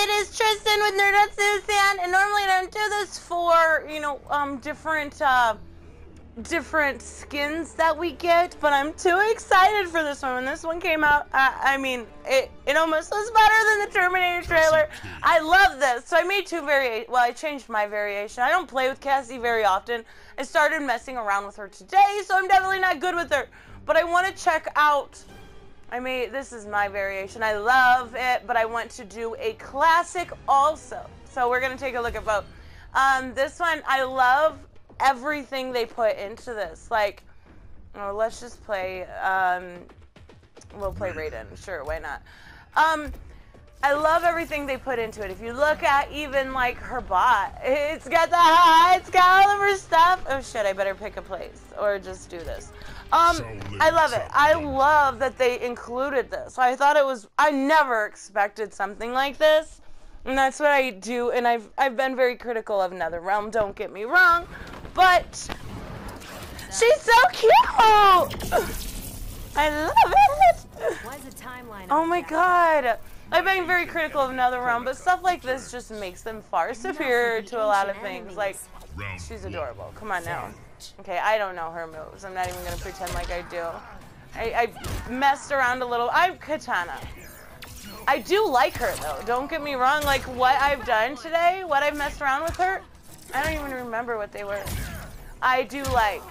it is Tristen with Nerdette's NewsStand, and normally I don't do this for, you know, um, different, uh, different skins that we get, but I'm too excited for this one. When this one came out, I, I mean, it, it almost was better than the Terminator trailer. I love this. So I made two variations. Well, I changed my variation. I don't play with Cassie very often. I started messing around with her today, so I'm definitely not good with her. But I want to check out I made this is my variation. I love it, but I want to do a classic also. So we're gonna take a look at both. Um, this one I love everything they put into this. Like, oh, let's just play. Um, we'll play Raiden. Sure, why not? Um, I love everything they put into it. If you look at even like her bot, it's got the high, it's got all of her stuff. Oh shit, I better pick a place or just do this. Um, I love it. I love that they included this. I thought it was. I never expected something like this, and that's what I do. And I've I've been very critical of NetherRealm. Don't get me wrong, but she's so cute. I love it. Oh my god. I've been very critical of NetherRealm, but stuff like this just makes them far superior to a lot of things. Like, she's adorable. Come on now. Okay, I don't know her moves. I'm not even gonna pretend like I do. I, I messed around a little. I'm Katana. I do like her though. Don't get me wrong. Like what I've done today, what I've messed around with her, I don't even remember what they were. I do like.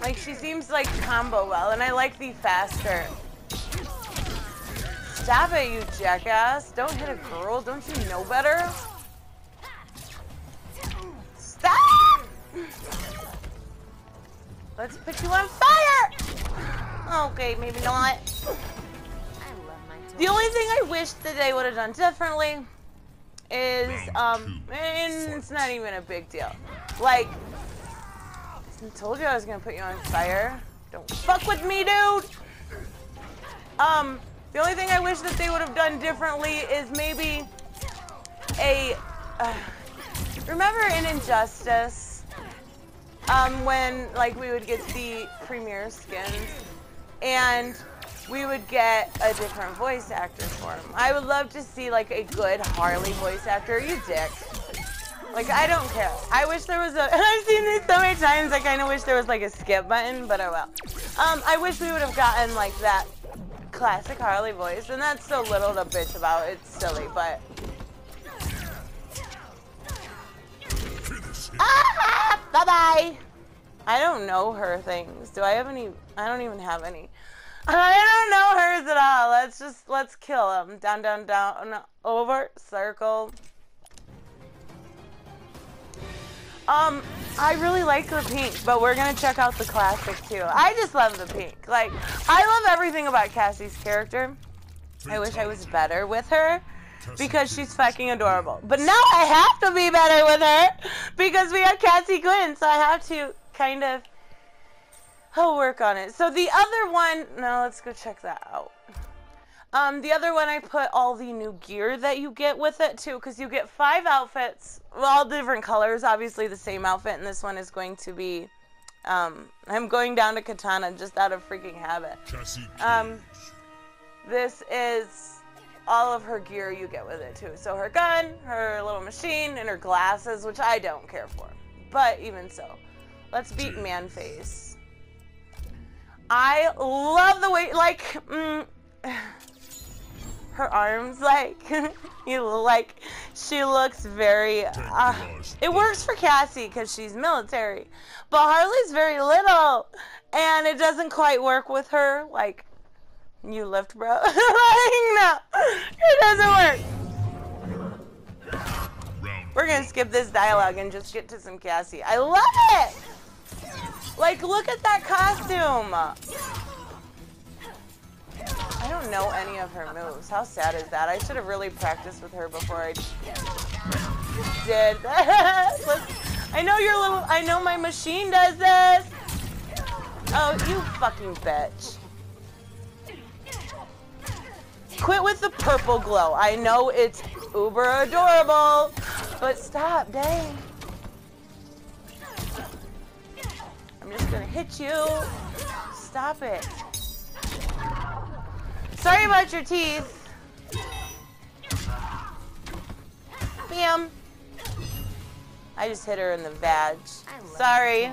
Like she seems like combo well, and I like the faster. Stop it, you jackass! Don't hit a girl. Don't you know better? Let's put you on fire! Okay, maybe not. The only thing I wish that they would have done differently is, um, and it's not even a big deal. Like, I told you I was gonna put you on fire. Don't fuck with me, dude! Um, the only thing I wish that they would have done differently is maybe a, uh, remember in Injustice, um, when like we would get the premiere skins, and we would get a different voice actor for them. I would love to see like a good Harley voice actor. You dick. Like I don't care. I wish there was a. And I've seen this so many times. I kind of wish there was like a skip button, but oh well. Um, I wish we would have gotten like that classic Harley voice, and that's so little to bitch about. It's silly, but. Ah! Bye bye. I don't know her things. Do I have any? I don't even have any. I don't know hers at all. Let's just let's kill them. Down, down, down, over, circle. Um, I really like the pink, but we're gonna check out the classic too. I just love the pink. Like, I love everything about Cassie's character. I wish I was better with her because she's fucking adorable. But now I have to be better with her because we have Cassie Quinn, so I have to kind of I'll work on it. So the other one, now let's go check that out. Um, the other one, I put all the new gear that you get with it too, because you get five outfits, well, all different colors. Obviously, the same outfit, and this one is going to be. Um, I'm going down to Katana just out of freaking habit. Um, this is all of her gear you get with it too. So her gun, her little machine, and her glasses, which I don't care for. But even so, let's beat Manface. I love the way, like, mm, her arms, like, you like, she looks very, uh, it works for Cassie because she's military, but Harley's very little, and it doesn't quite work with her, like, you lift, bro. no, it doesn't work. We're gonna skip this dialogue and just get to some Cassie. I love it! Like, look at that costume! I don't know any of her moves. How sad is that? I should have really practiced with her before I did. I know your little. I know my machine does this. Oh, you fucking bitch. Quit with the purple glow. I know it's uber adorable, but stop, dang. I'm just gonna hit you. Stop it. Sorry about your teeth. Bam. I just hit her in the vag. Sorry.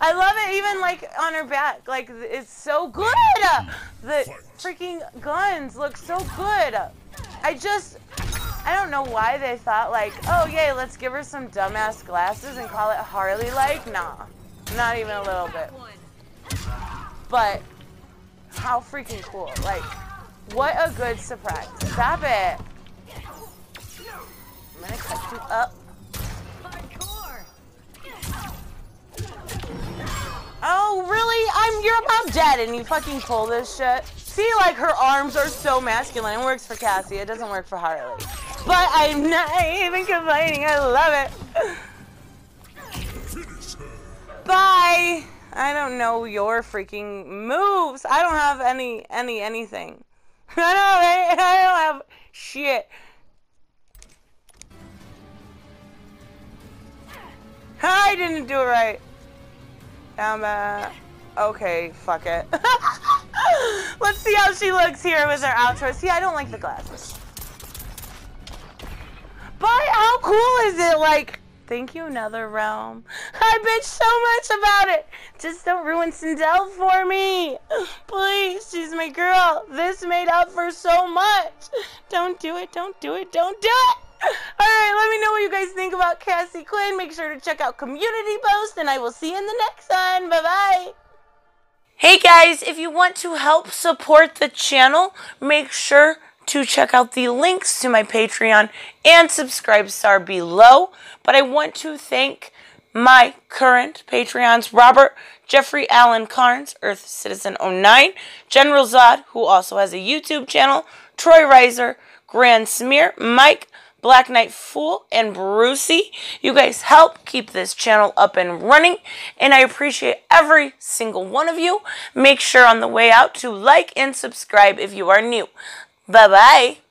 I love it even like on her back. Like it's so good. The freaking guns look so good. I just I don't know why they thought like, oh yay, let's give her some dumbass glasses and call it Harley like. Nah. Not even a little bit. But how freaking cool. Like what a good surprise. Stop it. I'm gonna cut you up. Oh, really? I'm you're about dead and you fucking pull this shit. See, like her arms are so masculine. It works for Cassie. It doesn't work for Harley. But I'm not even complaining. I love it. Bye. I don't know your freaking moves. I don't have any any anything. I don't. I don't have shit. I didn't do it right. Um, uh, okay, fuck it. Let's see how she looks here with her outro. See, I don't like the glasses. But how cool is it? Like, thank you, NetherRealm. I bitch so much about it. Just don't ruin Sindel for me. Please, she's my girl. This made up for so much. Don't do it, don't do it, don't do it. Alright, let me know what you guys think about Cassie Quinn. Make sure to check out Community Post, and I will see you in the next one. Bye bye. Hey guys, if you want to help support the channel, make sure to check out the links to my Patreon and subscribe star below. But I want to thank my current Patreons Robert, Jeffrey Allen Carnes, Earth Citizen 09, General Zod, who also has a YouTube channel, Troy Reiser, Grand Smear, Mike, Black Knight Fool, and Brucey. You guys help keep this channel up and running, and I appreciate every single one of you. Make sure on the way out to like and subscribe if you are new. Bye bye.